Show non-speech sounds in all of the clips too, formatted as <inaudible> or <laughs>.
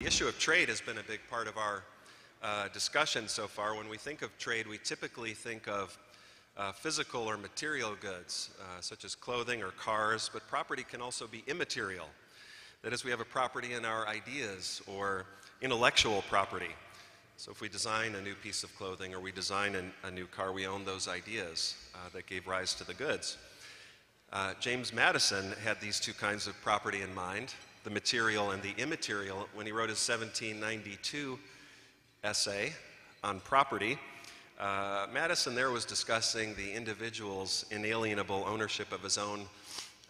The issue of trade has been a big part of our uh, discussion so far. When we think of trade, we typically think of uh, physical or material goods, uh, such as clothing or cars, but property can also be immaterial. That is, we have a property in our ideas or intellectual property. So if we design a new piece of clothing or we design an, a new car, we own those ideas uh, that gave rise to the goods. Uh, James Madison had these two kinds of property in mind, the material and the immaterial, when he wrote his 1792 essay on property. Uh, Madison there was discussing the individual's inalienable ownership of his own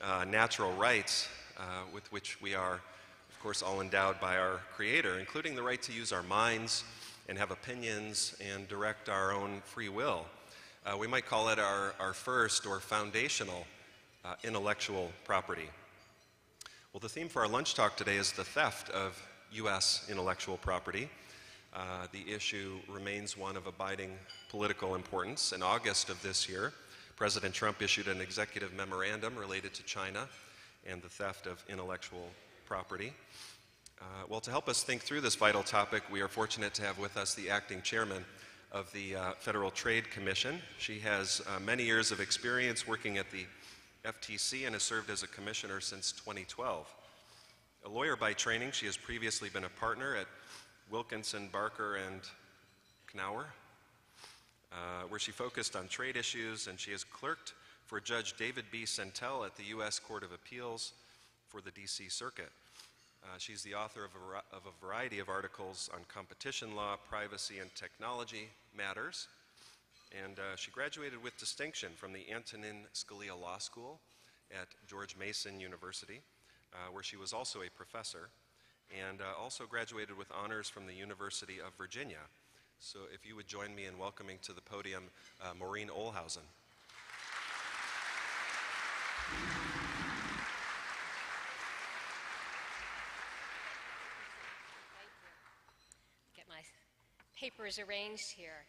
uh, natural rights, uh, with which we are, of course, all endowed by our Creator, including the right to use our minds and have opinions and direct our own free will. Uh, we might call it our, our first or foundational uh, intellectual property. Well, the theme for our lunch talk today is the theft of U.S. intellectual property. Uh, the issue remains one of abiding political importance. In August of this year, President Trump issued an executive memorandum related to China and the theft of intellectual property. Uh, well, to help us think through this vital topic, we are fortunate to have with us the acting chairman of the uh, Federal Trade Commission. She has uh, many years of experience working at the FTC and has served as a commissioner since 2012. A lawyer by training, she has previously been a partner at Wilkinson, Barker, and Knauer, uh, where she focused on trade issues, and she has clerked for Judge David B. Sentelle at the U.S. Court of Appeals for the D.C. Circuit. Uh, she's the author of a, of a variety of articles on competition law, privacy, and technology matters. And uh, she graduated with distinction from the Antonin Scalia Law School at George Mason University, uh, where she was also a professor, and uh, also graduated with honors from the University of Virginia. So if you would join me in welcoming to the podium uh, Maureen Ohlhausen. Get my papers arranged here.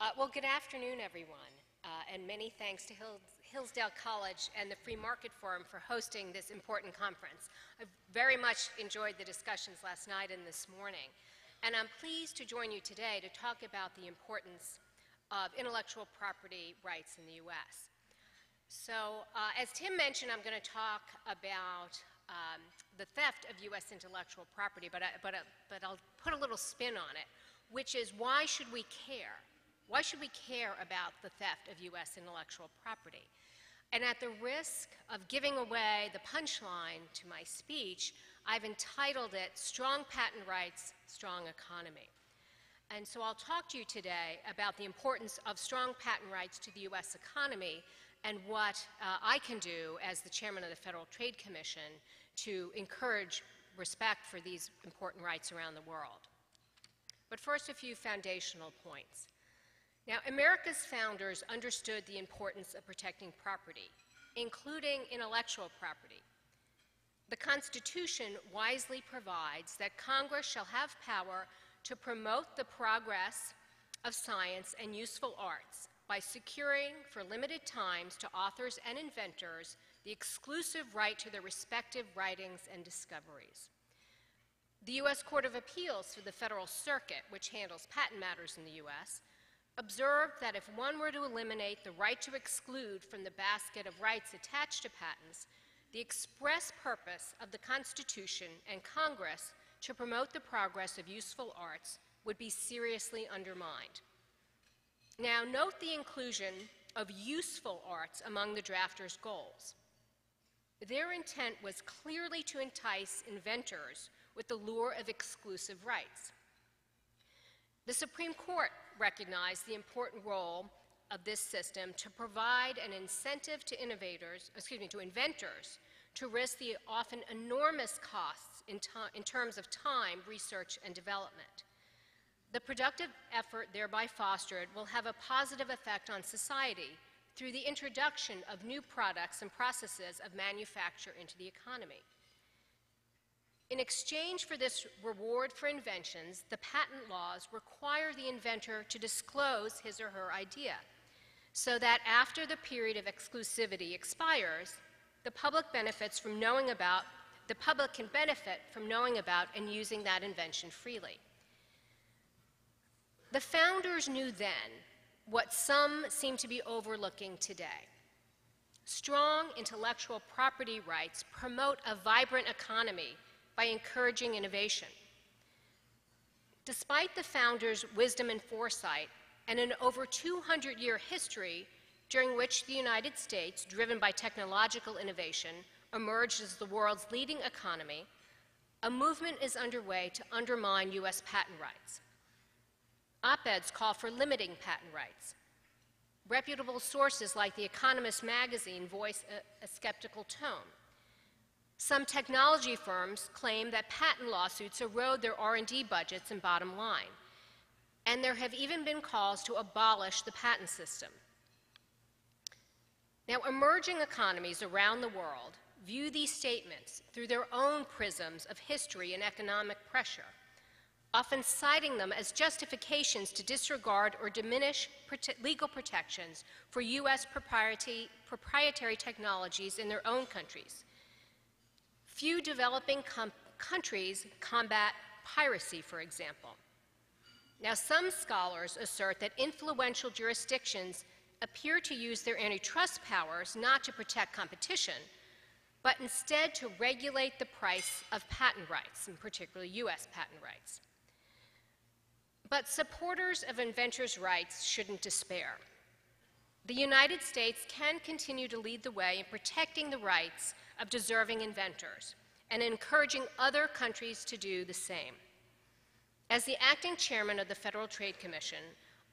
Uh, well, good afternoon, everyone, uh, and many thanks to Hills Hillsdale College and the Free Market Forum for hosting this important conference. I very much enjoyed the discussions last night and this morning, and I'm pleased to join you today to talk about the importance of intellectual property rights in the U.S. So, uh, as Tim mentioned, I'm going to talk about um, the theft of U.S. intellectual property, but, I, but, uh, but I'll put a little spin on it, which is why should we care? Why should we care about the theft of U.S. intellectual property? And at the risk of giving away the punchline to my speech, I've entitled it Strong Patent Rights, Strong Economy. And so I'll talk to you today about the importance of strong patent rights to the U.S. economy and what uh, I can do as the chairman of the Federal Trade Commission to encourage respect for these important rights around the world. But first, a few foundational points. Now, America's founders understood the importance of protecting property, including intellectual property. The Constitution wisely provides that Congress shall have power to promote the progress of science and useful arts by securing for limited times to authors and inventors the exclusive right to their respective writings and discoveries. The U.S. Court of Appeals for the Federal Circuit, which handles patent matters in the U.S., observed that if one were to eliminate the right to exclude from the basket of rights attached to patents the express purpose of the Constitution and Congress to promote the progress of useful arts would be seriously undermined. Now, note the inclusion of useful arts among the drafters' goals. Their intent was clearly to entice inventors with the lure of exclusive rights. The Supreme Court recognized the important role of this system to provide an incentive to innovators, excuse me, to inventors to risk the often enormous costs in, in, terms of time, research, and development. The productive effort thereby fostered will have a positive effect on society through the introduction of new products and processes of manufacture into the economy. In exchange for this reward for inventions, the patent laws require the inventor to disclose his or her idea, so that after the period of exclusivity expires, the public benefits from knowing about the public can benefit from knowing about and using that invention freely. The founders knew then what some seem to be overlooking today. Strong intellectual property rights promote a vibrant economy by encouraging innovation. Despite the founders' wisdom and foresight, and an over 200 year history during which the United States, driven by technological innovation, emerged as the world's leading economy, a movement is underway to undermine U.S. patent rights. Op eds call for limiting patent rights. Reputable sources like The Economist magazine voice a, a skeptical tone. Some technology firms claim that patent lawsuits erode their R&D budgets and bottom line. And there have even been calls to abolish the patent system. Now, emerging economies around the world view these statements through their own prisms of history and economic pressure often citing them as justifications to disregard or diminish prote legal protections for U.S. proprietary, proprietary technologies in their own countries. Few developing countries combat piracy, for example. Now, some scholars assert that influential jurisdictions appear to use their antitrust powers not to protect competition, but instead to regulate the price of patent rights, and particularly U.S. patent rights. But supporters of inventors' rights shouldn't despair. The United States can continue to lead the way in protecting the rights of deserving inventors and encouraging other countries to do the same. As the acting chairman of the Federal Trade Commission,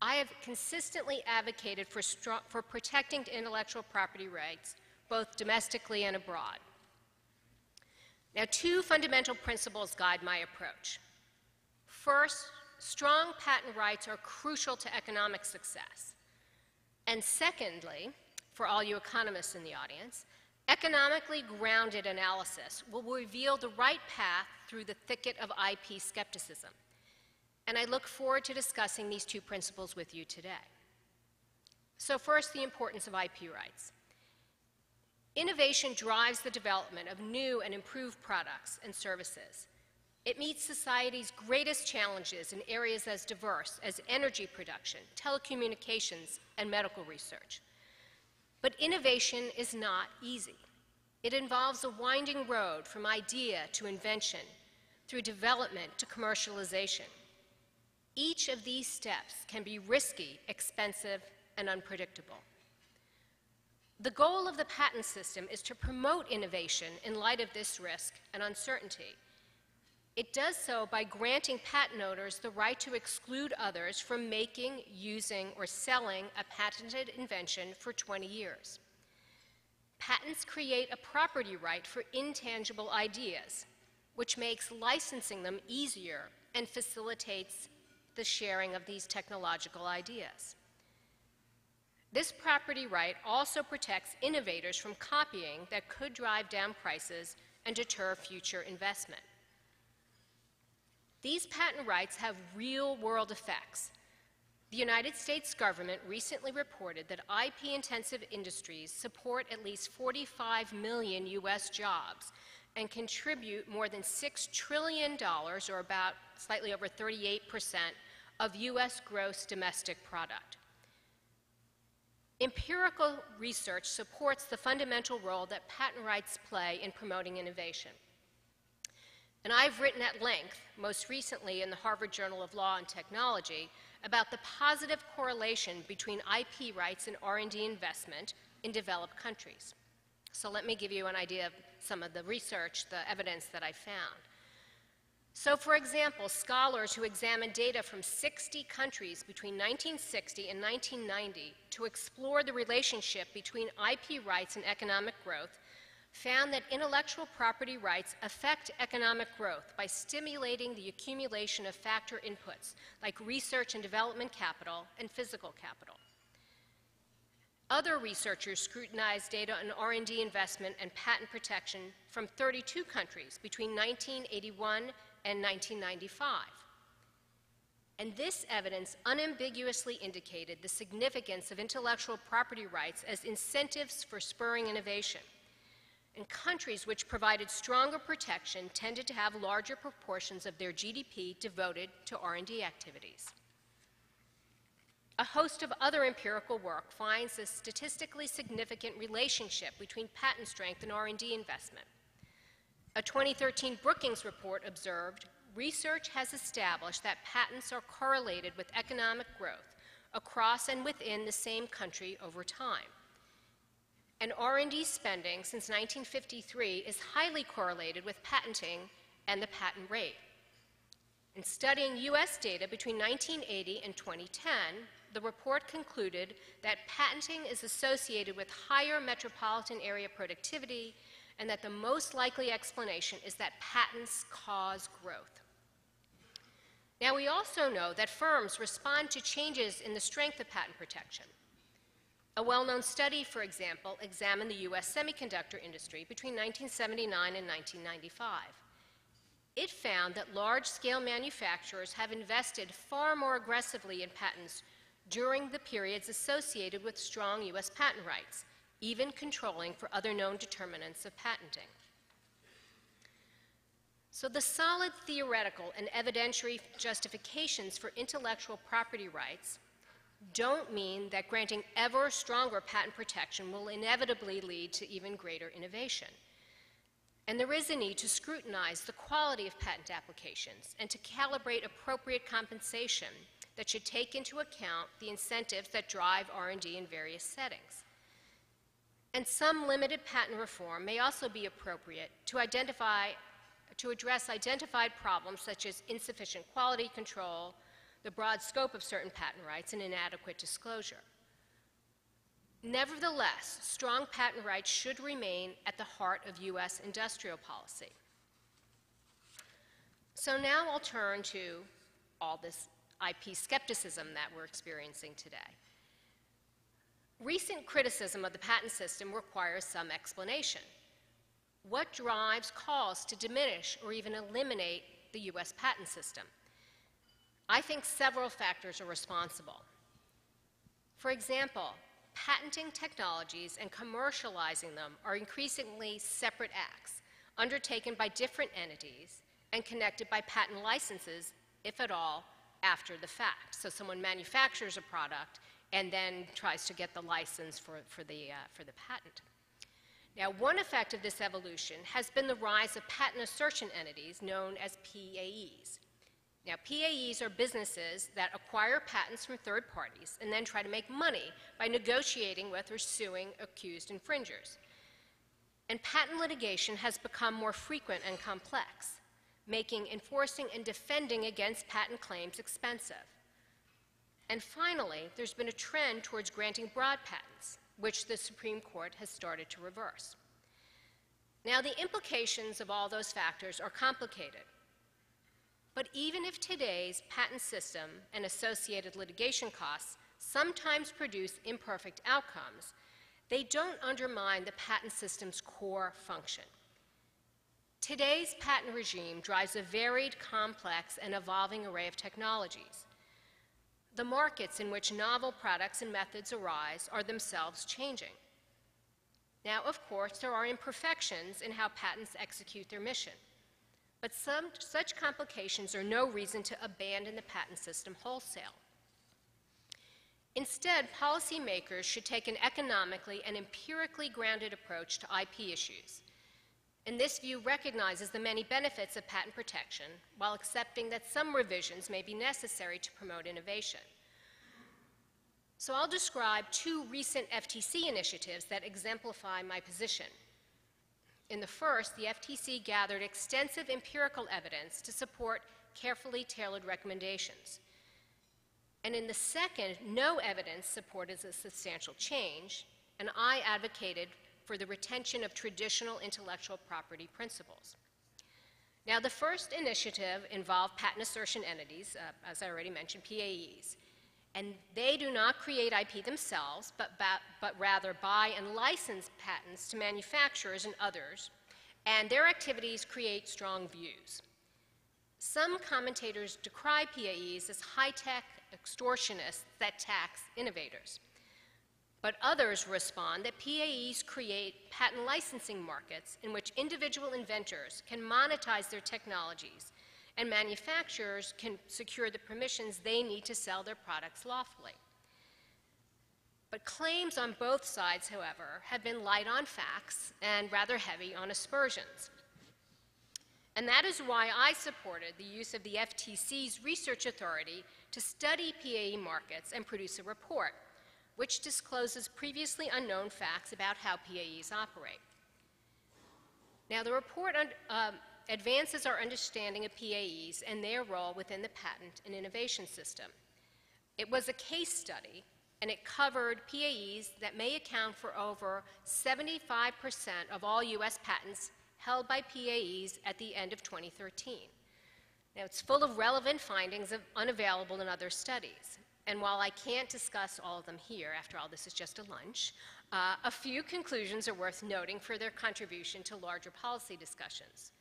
I have consistently advocated for, for protecting intellectual property rights, both domestically and abroad. Now, two fundamental principles guide my approach. First, strong patent rights are crucial to economic success. And secondly, for all you economists in the audience, economically grounded analysis will reveal the right path through the thicket of IP skepticism. And I look forward to discussing these two principles with you today. So, first, the importance of IP rights. Innovation drives the development of new and improved products and services. It meets society's greatest challenges in areas as diverse as energy production, telecommunications, and medical research. But innovation is not easy. It involves a winding road from idea to invention, through development to commercialization. Each of these steps can be risky, expensive, and unpredictable. The goal of the patent system is to promote innovation in light of this risk and uncertainty it does so by granting patent owners the right to exclude others from making, using, or selling a patented invention for 20 years. Patents create a property right for intangible ideas, which makes licensing them easier and facilitates the sharing of these technological ideas. This property right also protects innovators from copying that could drive down prices and deter future investment. These patent rights have real world effects. The United States government recently reported that IP intensive industries support at least 45 million U.S. jobs and contribute more than $6 trillion, or about slightly over 38%, of U.S. gross domestic product. Empirical research supports the fundamental role that patent rights play in promoting innovation. And I've written at length, most recently in the Harvard Journal of Law and Technology, about the positive correlation between IP rights and R&D investment in developed countries. So let me give you an idea of some of the research, the evidence that I found. So, for example, scholars who examined data from 60 countries between 1960 and 1990 to explore the relationship between IP rights and economic growth found that intellectual property rights affect economic growth by stimulating the accumulation of factor inputs like research and development capital and physical capital. Other researchers scrutinized data on R&D investment and patent protection from 32 countries between 1981 and 1995. And this evidence unambiguously indicated the significance of intellectual property rights as incentives for spurring innovation And countries which provided stronger protection tended to have larger proportions of their GDP devoted to R&D activities. A host of other empirical work finds a statistically significant relationship between patent strength and R&D investment. A 2013 Brookings report observed research has established that patents are correlated with economic growth across and within the same country over time. And R&D spending since 1953 is highly correlated with patenting and the patent rate. In studying US data between 1980 and 2010, the report concluded that patenting is associated with higher metropolitan area productivity and that the most likely explanation is that patents cause growth. Now, we also know that firms respond to changes in the strength of patent protection. A well known study, for example, examined the US semiconductor industry between 1979 and 1995. It found that large scale manufacturers have invested far more aggressively in patents during the periods associated with strong US patent rights, even controlling for other known determinants of patenting. So, the solid theoretical and evidentiary justifications for intellectual property rights don't mean that granting ever stronger patent protection will inevitably lead to even greater innovation. And there is a need to scrutinize the quality of patent applications and to calibrate appropriate compensation that should take into account the incentives that drive R&D in various settings. And some limited patent reform may also be appropriate to identify to address identified problems such as insufficient quality control, the broad scope of certain patent rights, and inadequate disclosure. Nevertheless, strong patent rights should remain at the heart of U.S. industrial policy. So now I'll turn to all this IP skepticism that we're experiencing today. Recent criticism of the patent system requires some explanation. What drives calls to diminish or even eliminate the US patent system? I think several factors are responsible. For example, patenting technologies and commercializing them are increasingly separate acts undertaken by different entities and connected by patent licenses, if at all, after the fact. So someone manufactures a product and then tries to get the license for, for, the, uh, for the patent. Now, one effect of this evolution has been the rise of patent assertion entities known as PAEs. Now, PAEs are businesses that acquire patents from third parties and then try to make money by negotiating with or suing accused infringers. And patent litigation has become more frequent and complex, making enforcing and defending against patent claims expensive. And finally, there's been a trend towards granting broad patents, which the Supreme Court has started to reverse. Now, the implications of all those factors are complicated. But even if today's patent system and associated litigation costs sometimes produce imperfect outcomes, they don't undermine the patent system's core function. Today's patent regime drives a varied, complex, and evolving array of technologies the markets in which novel products and methods arise are themselves changing. Now, of course, there are imperfections in how patents execute their mission, but some, such complications are no reason to abandon the patent system wholesale. Instead, policymakers should take an economically and empirically grounded approach to IP issues. And this view recognizes the many benefits of patent protection while accepting that some revisions may be necessary to promote innovation. So I'll describe two recent FTC initiatives that exemplify my position. In the first, the FTC gathered extensive empirical evidence to support carefully tailored recommendations. And in the second, no evidence supported a substantial change, and I advocated for the retention of traditional intellectual property principles. Now, the first initiative involved patent assertion entities, uh, as I already mentioned, PAEs and they do not create IP themselves, but, but rather buy and license patents to manufacturers and others, and their activities create strong views. Some commentators decry PAEs as high tech extortionists that tax innovators. But others respond that PAEs create patent licensing markets in which individual inventors can monetize their technologies and manufacturers can secure the permissions they need to sell their products lawfully. But claims on both sides, however, have been light on facts and rather heavy on aspersions. And that is why I supported the use of the FTC's research authority to study PAE markets and produce a report, which discloses previously unknown facts about how PAEs operate. Now, the report um, advances our understanding of PAEs and their role within the patent and innovation system. It was a case study and it covered PAEs that may account for over 75% of all U.S. patents held by PAEs at the end of 2013. Now, it's full of relevant findings of unavailable in other studies. And while I can't discuss all of them here, after all, this is just a lunch, uh, a few conclusions are worth noting for their contribution to larger policy discussions.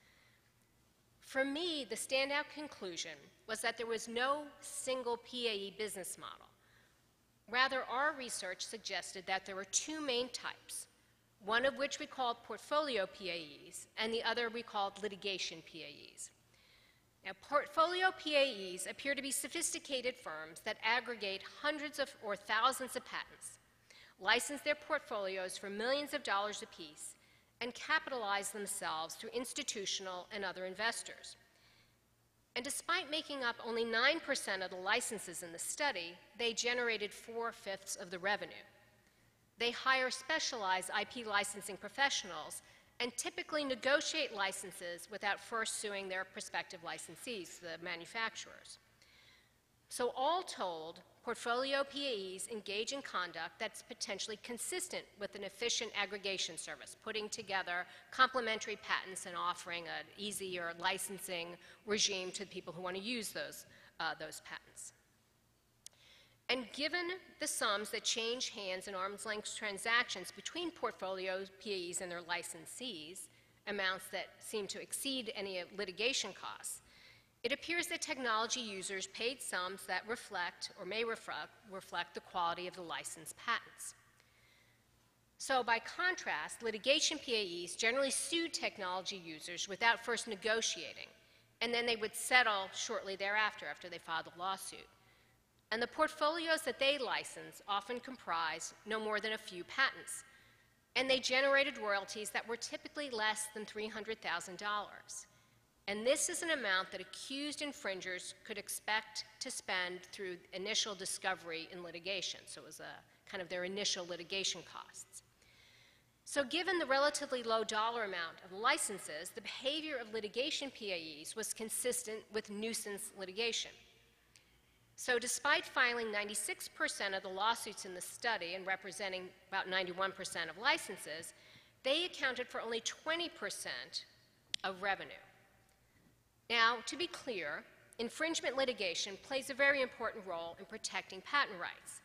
For me, the standout conclusion was that there was no single PAE business model. Rather, our research suggested that there were two main types, one of which we called portfolio PAEs, and the other we called litigation PAEs. Now, portfolio PAEs appear to be sophisticated firms that aggregate hundreds of or thousands of patents, license their portfolios for millions of dollars apiece, and capitalize themselves through institutional and other investors. And despite making up only 9% of the licenses in the study, they generated four fifths of the revenue. They hire specialized IP licensing professionals and typically negotiate licenses without first suing their prospective licensees, the manufacturers. So, all told, portfolio PAEs engage in conduct that's potentially consistent with an efficient aggregation service, putting together complementary patents and offering an easier licensing regime to people who want to use those, uh, those patents. And given the sums that change hands in arm's length transactions between portfolio PAEs and their licensees, amounts that seem to exceed any litigation costs, it appears that technology users paid sums that reflect or may reflect, the quality of the licensed patents. So, by contrast, litigation PAEs generally sued technology users without first negotiating, and then they would settle shortly thereafter after they filed a lawsuit. And the portfolios that they license often comprise no more than a few patents, and they generated royalties that were typically less than $300,000. And this is an amount that accused infringers could expect to spend through initial discovery in litigation. So it was a, kind of their initial litigation costs. So, given the relatively low dollar amount of licenses, the behavior of litigation PAEs was consistent with nuisance litigation. So, despite filing 96% of the lawsuits in the study and representing about 91% of licenses, they accounted for only 20% of revenue. Now, to be clear, infringement litigation plays a very important role in protecting patent rights.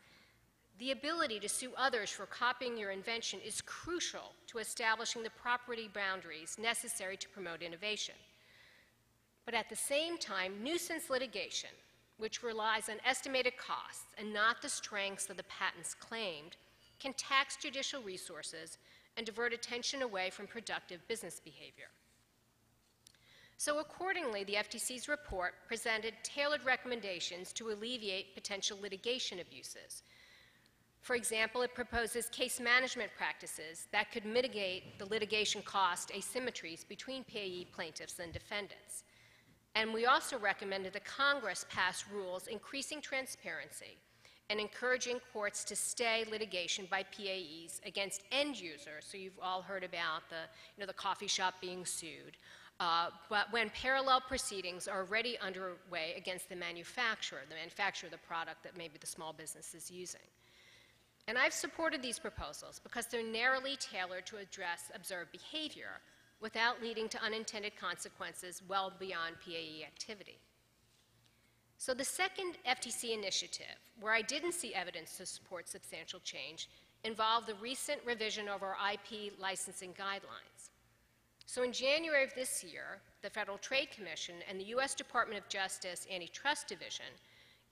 The ability to sue others for copying your invention is crucial to establishing the property boundaries necessary to promote innovation. But at the same time, nuisance litigation, which relies on estimated costs and not the strengths of the patents claimed, can tax judicial resources and divert attention away from productive business behavior. So, accordingly, the FTC's report presented tailored recommendations to alleviate potential litigation abuses. For example, it proposes case management practices that could mitigate the litigation cost asymmetries between PAE plaintiffs and defendants. And we also recommended that Congress pass rules increasing transparency and encouraging courts to stay litigation by PAEs against end users. So you've all heard about the, you know, the coffee shop being sued, uh, but when parallel proceedings are already underway against the manufacturer, the manufacturer of the product that maybe the small business is using. And I've supported these proposals because they're narrowly tailored to address observed behavior without leading to unintended consequences well beyond PAE activity. So, the second FTC initiative, where I didn't see evidence to support substantial change, involved the recent revision of our IP licensing guidelines. So, in January of this year, the Federal Trade Commission and the U.S. Department of Justice Antitrust Division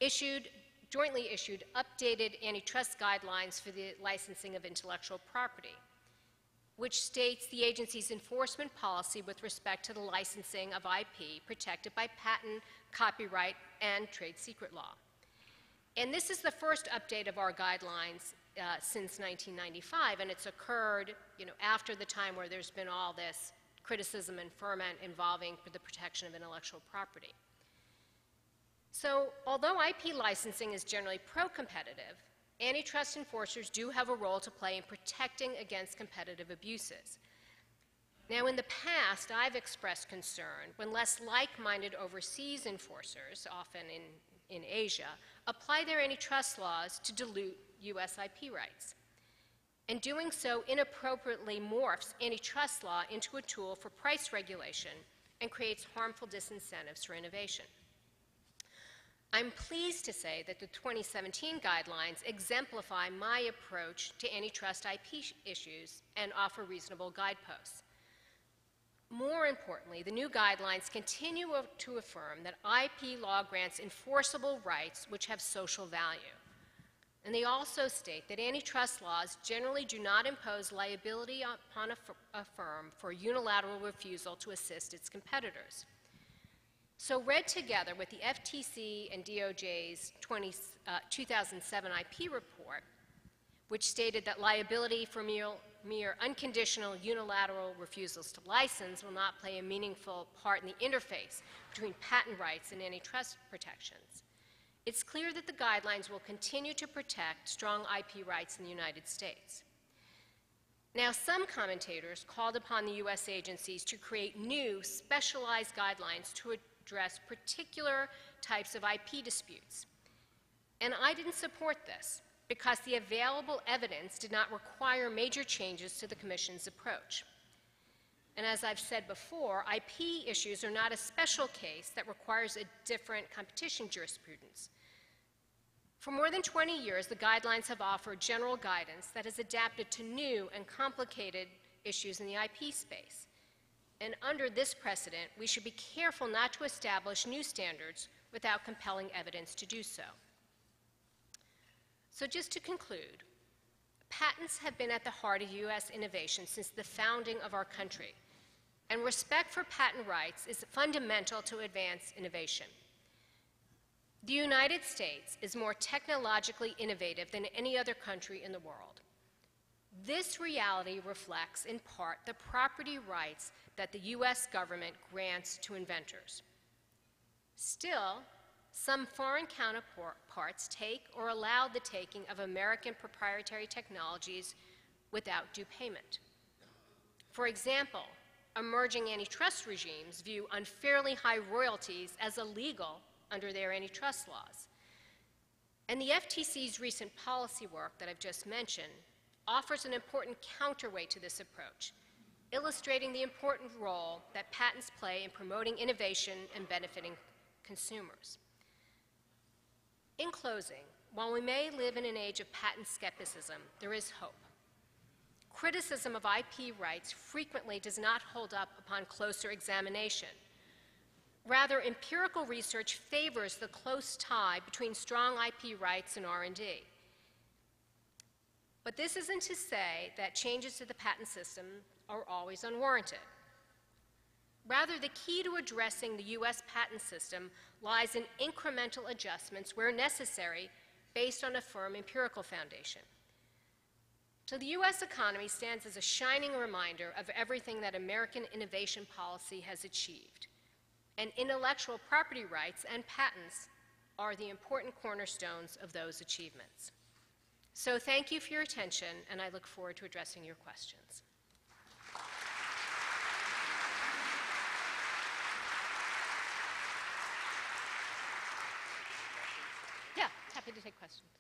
issued jointly issued updated antitrust guidelines for the licensing of intellectual property, which states the agency's enforcement policy with respect to the licensing of IP protected by patent, copyright, and trade secret law. And this is the first update of our guidelines uh, since 1995, and it's occurred, you know, after the time where there's been all this criticism and ferment involving the protection of intellectual property. So, although IP licensing is generally pro-competitive, antitrust enforcers do have a role to play in protecting against competitive abuses. Now, in the past, I've expressed concern when less like-minded overseas enforcers, often in, in Asia, apply their antitrust laws to dilute U.S. IP rights. And doing so inappropriately morphs antitrust law into a tool for price regulation and creates harmful disincentives for innovation. I'm pleased to say that the 2017 guidelines exemplify my approach to antitrust IP issues and offer reasonable guideposts. More importantly, the new guidelines continue to affirm that IP law grants enforceable rights which have social value. And they also state that antitrust laws generally do not impose liability upon a, a firm for unilateral refusal to assist its competitors. So, read together with the FTC and DOJ's 20, uh, 2007 IP report, which stated that liability for mere, mere unconditional unilateral refusals to license will not play a meaningful part in the interface between patent rights and antitrust protections. It's clear that the guidelines will continue to protect strong IP rights in the United States. Now, some commentators called upon the U.S. agencies to create new, specialized guidelines to address particular types of IP disputes. And I didn't support this because the available evidence did not require major changes to the Commission's approach. And as I've said before, IP issues are not a special case that requires a different competition jurisprudence. For more than 20 years, the guidelines have offered general guidance that has adapted to new and complicated issues in the IP space. And under this precedent, we should be careful not to establish new standards without compelling evidence to do so. So, just to conclude, patents have been at the heart of U.S. innovation since the founding of our country, and respect for patent rights is fundamental to advance innovation. The United States is more technologically innovative than any other country in the world. This reality reflects, in part, the property rights that the U.S. government grants to inventors. Still, some foreign counterparts take or allow the taking of American proprietary technologies without due payment. For example, emerging antitrust regimes view unfairly high royalties as illegal under their antitrust laws. And the FTC's recent policy work that I've just mentioned offers an important counterweight to this approach, illustrating the important role that patents play in promoting innovation and benefiting consumers. In closing, while we may live in an age of patent skepticism, there is hope. Criticism of IP rights frequently does not hold up upon closer examination. Rather, empirical research favors the close tie between strong IP rights and R&D. But this isn't to say that changes to the patent system are always unwarranted. Rather, the key to addressing the U.S. patent system lies in incremental adjustments where necessary based on a firm empirical foundation. So the U.S. economy stands as a shining reminder of everything that American innovation policy has achieved. And intellectual property rights and patents are the important cornerstones of those achievements. So thank you for your attention, and I look forward to addressing your questions. Yeah, happy to take questions.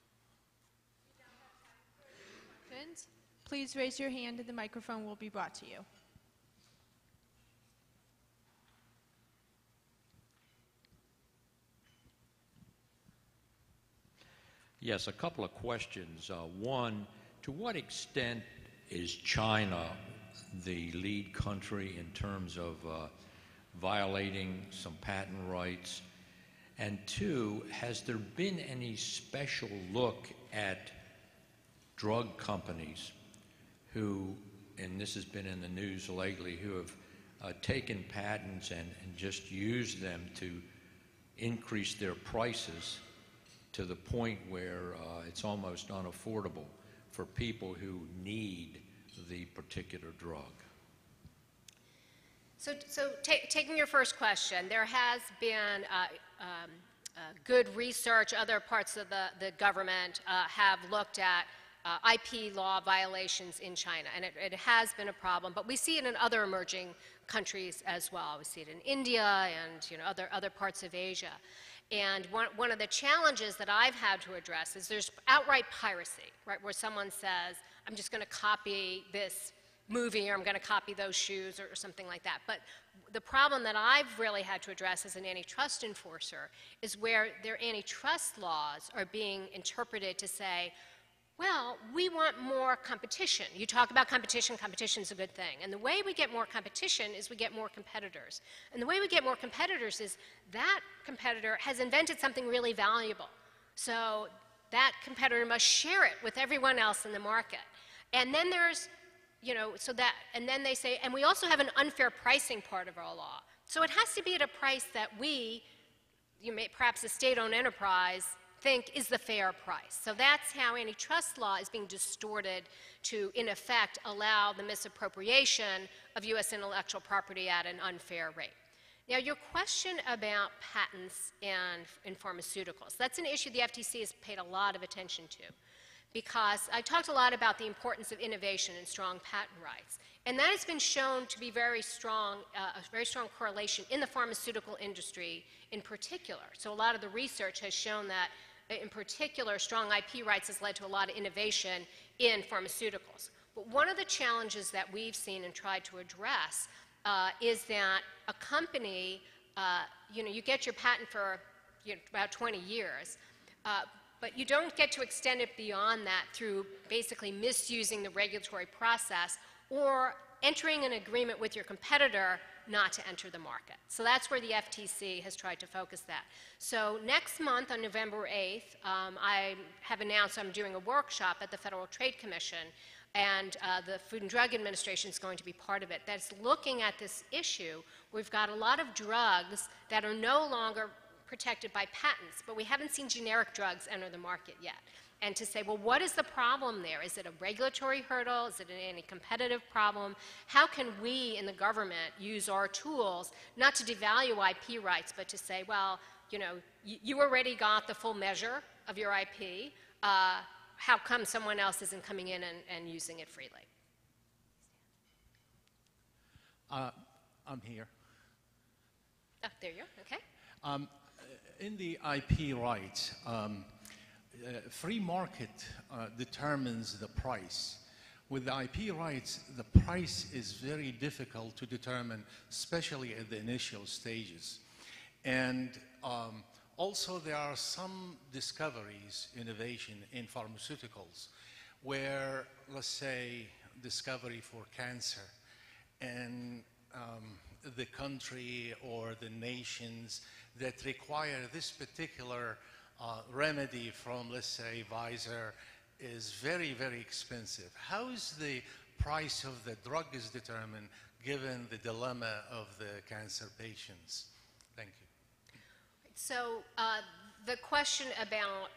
Please raise your hand and the microphone will be brought to you. Yes, a couple of questions. Uh, one, to what extent is China the lead country in terms of uh, violating some patent rights? And two, has there been any special look at drug companies who, and this has been in the news lately, who have uh, taken patents and, and just used them to increase their prices to the point where uh, it's almost unaffordable for people who need the particular drug? So, so taking your first question, there has been uh, um, uh, good research. Other parts of the, the government uh, have looked at uh, IP law violations in China, and it, it has been a problem. But we see it in other emerging countries as well. We see it in India and you know, other, other parts of Asia. And one, one of the challenges that I've had to address is there's outright piracy, right, where someone says, I'm just going to copy this movie or I'm going to copy those shoes or, or something like that. But the problem that I've really had to address as an antitrust enforcer is where their antitrust laws are being interpreted to say, well, we want more competition. You talk about competition, competition is a good thing. And the way we get more competition is we get more competitors. And the way we get more competitors is that competitor has invented something really valuable. So that competitor must share it with everyone else in the market. And then there's, you know, so that, and then they say, and we also have an unfair pricing part of our law. So it has to be at a price that we, you may, perhaps a state owned enterprise, think is the fair price. So that's how antitrust law is being distorted to, in effect, allow the misappropriation of U.S. intellectual property at an unfair rate. Now, your question about patents and in pharmaceuticals, that's an issue the FTC has paid a lot of attention to because I talked a lot about the importance of innovation and strong patent rights. And that has been shown to be very strong, uh, a very strong correlation in the pharmaceutical industry in particular. So a lot of the research has shown that in particular, strong IP rights has led to a lot of innovation in pharmaceuticals. But one of the challenges that we've seen and tried to address uh, is that a company, uh, you know, you get your patent for you know, about 20 years, uh, but you don't get to extend it beyond that through basically misusing the regulatory process or entering an agreement with your competitor not to enter the market. So that's where the FTC has tried to focus that. So next month, on November 8th, um, I have announced I'm doing a workshop at the Federal Trade Commission, and uh, the Food and Drug Administration is going to be part of it. That's looking at this issue. We've got a lot of drugs that are no longer protected by patents, but we haven't seen generic drugs enter the market yet and to say, well, what is the problem there? Is it a regulatory hurdle? Is it an anti-competitive problem? How can we in the government use our tools not to devalue IP rights, but to say, well, you know, you already got the full measure of your IP. Uh, how come someone else isn't coming in and, and using it freely? Uh, I'm here. Oh, there you are. Okay. Um, in the IP rights, um, free market uh, determines the price. With the IP rights, the price is very difficult to determine, especially at the initial stages. And um, also, there are some discoveries, innovation in pharmaceuticals, where, let's say, discovery for cancer, and um, the country or the nations that require this particular uh, remedy from, let's say, Pfizer is very, very expensive. How is the price of the drug is determined given the dilemma of the cancer patients? Thank you. So uh, the question about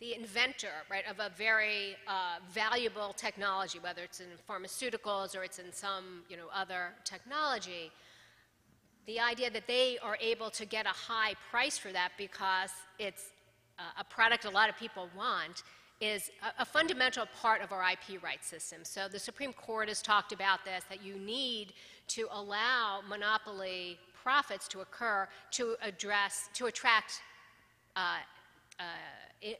the inventor, right, of a very uh, valuable technology, whether it's in pharmaceuticals or it's in some, you know, other technology, the idea that they are able to get a high price for that because it's a product a lot of people want is a, a, fundamental part of our IP rights system. So the Supreme Court has talked about this, that you need to allow monopoly profits to occur to address, to attract uh, uh,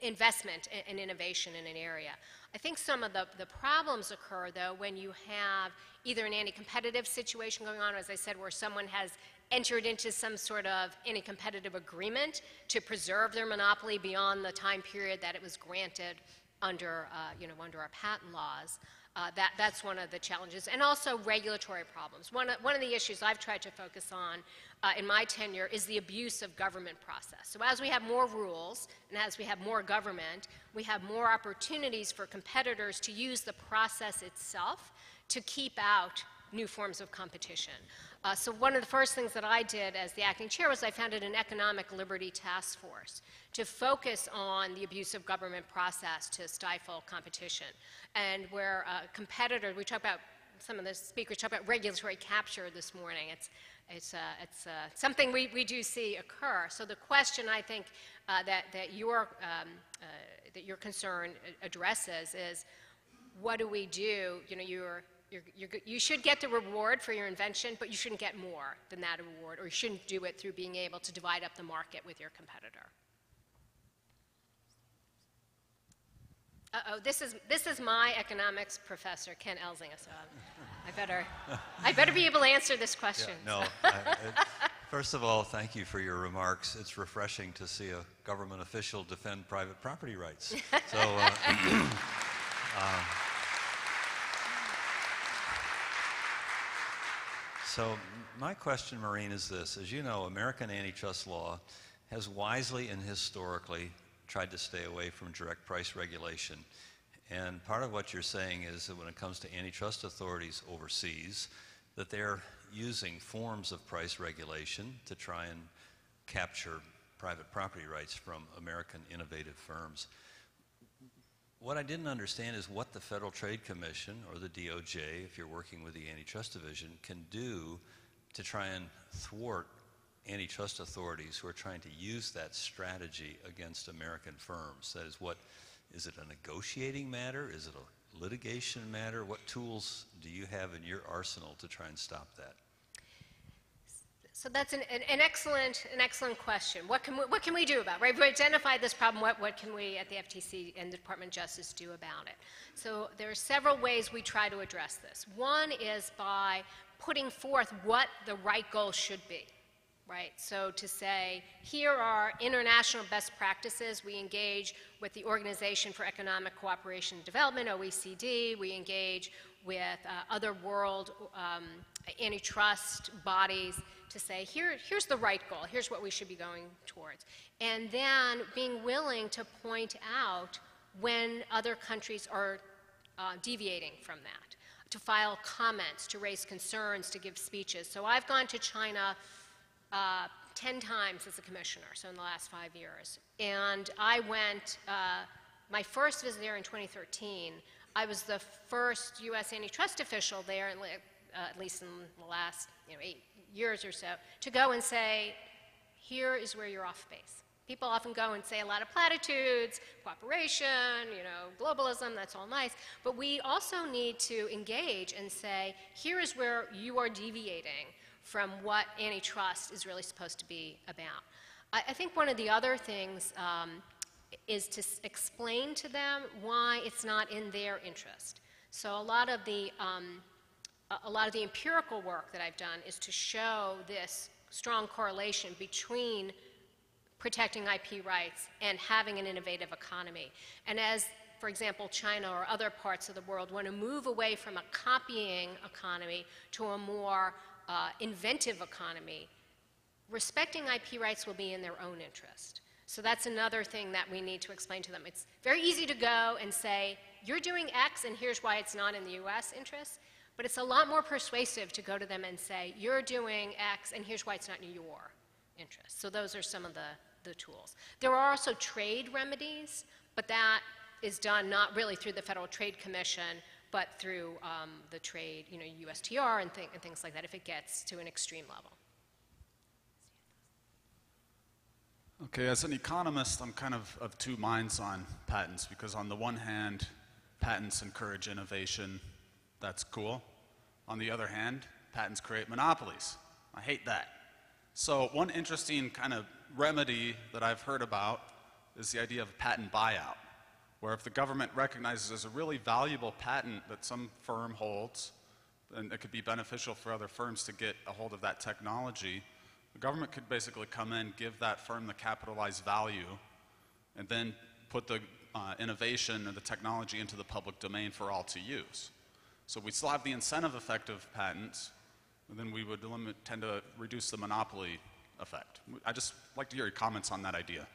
investment and innovation in an area. I think some of the, the problems occur, though, when you have either an anti-competitive situation going on, as I said, where someone has entered into some sort of anti-competitive agreement to preserve their monopoly beyond the time period that it was granted under, uh, you know, under our patent laws. Uh, that, that's one of the challenges. And also regulatory problems. One of, one of the issues I've tried to focus on uh, in my tenure is the abuse of government process. So as we have more rules and as we have more government, we have more opportunities for competitors to use the process itself to keep out new forms of competition. Uh, so one of the first things that I did as the acting chair was I founded an economic liberty task force to focus on the abuse of government process to stifle competition. And where uh, competitors, we talk about, some of the speakers talk about regulatory capture this morning. It's, it's, uh, it's uh, something we, we do see occur. So the question I think uh, that, that, your, um, uh, that your concern addresses is, what do we do? You know, you're, you're, you're, you should get the reward for your invention, but you shouldn't get more than that reward, or you shouldn't do it through being able to divide up the market with your competitor. Uh-oh, this is, this is my economics professor, Ken Elzinga, so I better, I better be able to answer this question. Yeah, no. <laughs> I, it, first of all, thank you for your remarks. It's refreshing to see a government official defend private property rights. <laughs> So, uh, <clears throat> uh, so my question, Maureen, is this. As you know, American antitrust law has wisely and historically tried to stay away from direct price regulation. And part of what you're saying is that when it comes to antitrust authorities overseas, that they're using forms of price regulation to try and capture private property rights from American innovative firms. What I didn't understand is what the Federal Trade Commission or the DOJ, if you're working with the Antitrust Division, can do to try and thwart antitrust authorities who are trying to use that strategy against American firms. That is, what is it a negotiating matter? Is it a litigation matter? What tools do you have in your arsenal to try and stop that? So that's an, an, an, excellent, an excellent question. What can we, what can we do about it? Right? We identified this problem. What, what can we at the FTC and the Department of Justice do about it? So there are several ways we try to address this. One is by putting forth what the right goal should be right? So to say, here are international best practices. We engage with the Organization for Economic Cooperation and Development, OECD. We engage with uh, other world um, antitrust bodies to say, Here, here's the right goal. Here's what we should be going towards. And then being willing to point out when other countries are uh, deviating from that, to file comments, to raise concerns, to give speeches. So I've gone to China uh, 10 times as a commissioner, so in the last five years. And I went, uh, my first visit there in 2013, I was the first U.S. antitrust official there, uh, at least in the last you know, eight years or so, to go and say, here is where you're off base. People often go and say a lot of platitudes, cooperation, you know, globalism, that's all nice. But we also need to engage and say, here is where you are deviating from what antitrust is really supposed to be about. I, I think one of the other things um, is to explain to them why it's not in their interest. So a lot of the um, a lot of the empirical work that I've done is to show this strong correlation between protecting IP rights and having an innovative economy. And as, for example, China or other parts of the world want to move away from a copying economy to a more uh, inventive economy, respecting IP rights will be in their own interest. So that's another thing that we need to explain to them. It's very easy to go and say, you're doing X and here's why it's not in the US interest, but it's a lot more persuasive to go to them and say, you're doing X and here's why it's not in your interest. So those are some of the, the tools. There are also trade remedies, but that is done not really through the Federal Trade Commission, but through um, the trade, you know, USTR and, th and things like that if it gets to an extreme level. Okay, as an economist, I'm kind of of two minds on patents because on the one hand, patents encourage innovation. That's cool. On the other hand, patents create monopolies. I hate that. So one interesting kind of remedy that I've heard about is the idea of a patent buyout where if the government recognizes as a really valuable patent that some firm holds, and it could be beneficial for other firms to get a hold of that technology, the government could basically come in, give that firm the capitalized value, and then put the uh, innovation or the technology into the public domain for all to use. So we still have the incentive effect of patents, and then we would limit, tend to reduce the monopoly effect. I just like to hear your comments on that idea.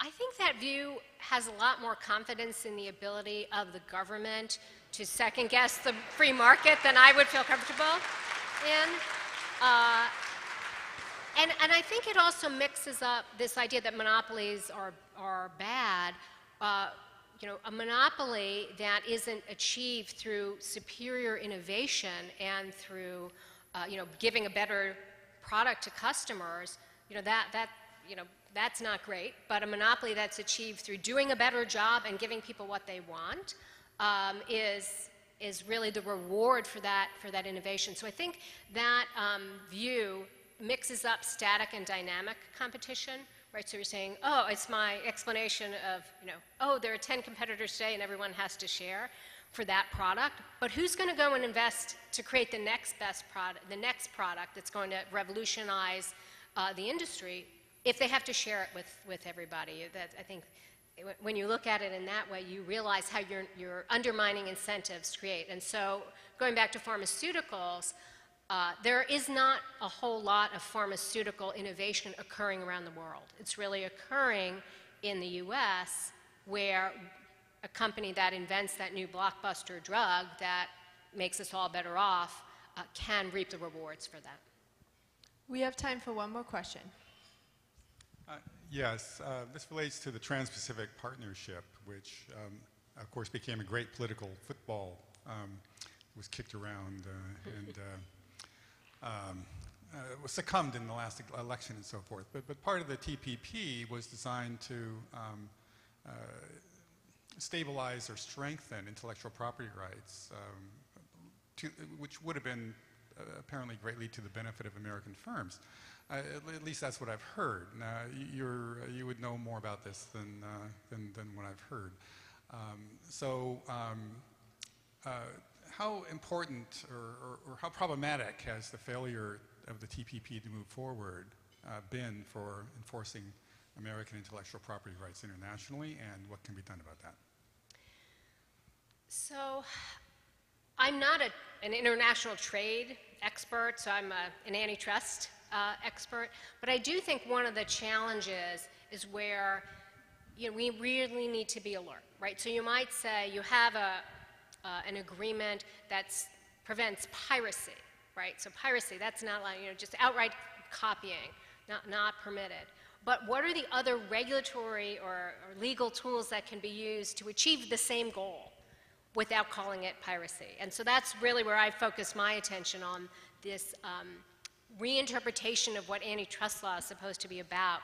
I think that view has a lot more confidence in the ability of the government to second guess the free market than I would feel comfortable in. Uh, and, and I think it also mixes up this idea that monopolies are, are bad. Uh, you know, a monopoly that isn't achieved through superior innovation and through, uh, you know, giving a better product to customers, you know, that, that, you know, that's not great. But a monopoly that's achieved through doing a better job and giving people what they want um, is, is really the reward for that, for that innovation. So I think that um, view mixes up static and dynamic competition, right? So you're saying, oh, it's my explanation of, you know, oh, there are 10 competitors today and everyone has to share for that product. But who's going to go and invest to create the next best product, the next product that's going to revolutionize uh, the industry if they have to share it with, with everybody? That I think when you look at it in that way, you realize how you're, you're undermining incentives to create. And so going back to pharmaceuticals, uh, there is not a whole lot of pharmaceutical innovation occurring around the world. It's really occurring in the US, where a company that invents that new blockbuster drug that makes us all better off uh, can reap the rewards for that. We have time for one more question. Uh, Yes, uh, this relates to the Trans-Pacific Partnership, which, um, of course, became a great political football, um, was kicked around uh, and uh, um, uh, was succumbed in the last election and so forth. But, but part of the TPP was designed to um, uh, stabilize or strengthen intellectual property rights, um, to, which would have been uh, apparently greatly to the benefit of American firms. Uh, at, at least that's what I've heard. Now, you're, you would know more about this than, uh, than, than what I've heard. Um, so, um, uh, how important or, or, or how problematic has the failure of the TPP to move forward uh, been for enforcing American intellectual property rights internationally, and what can be done about that? So, I'm not a, an international trade expert, so I'm a, an antitrust uh, expert, but I do think one of the challenges is where you know, we really need to be alert, right? So you might say you have a, uh, an agreement that prevents piracy, right? So piracy, that's not like, you know, just outright copying, not, not permitted. But what are the other regulatory or, or legal tools that can be used to achieve the same goal without calling it piracy? And so that's really where I focus my attention on this um, reinterpretation of what antitrust law is supposed to be about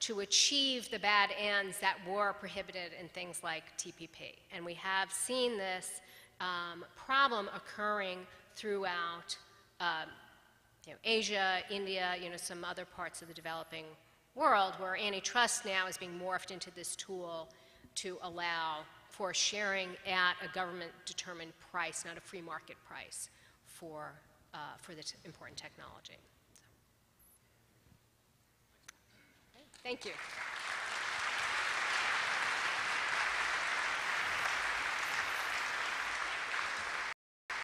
to achieve the bad ends that were prohibited in things like TPP. And we have seen this um, problem occurring throughout um, you know, Asia, India, you know, some other parts of the developing world where antitrust now is being morphed into this tool to allow for sharing at a government determined price, not a free market price, for, uh, for this important technology. So. Thank you.